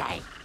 right.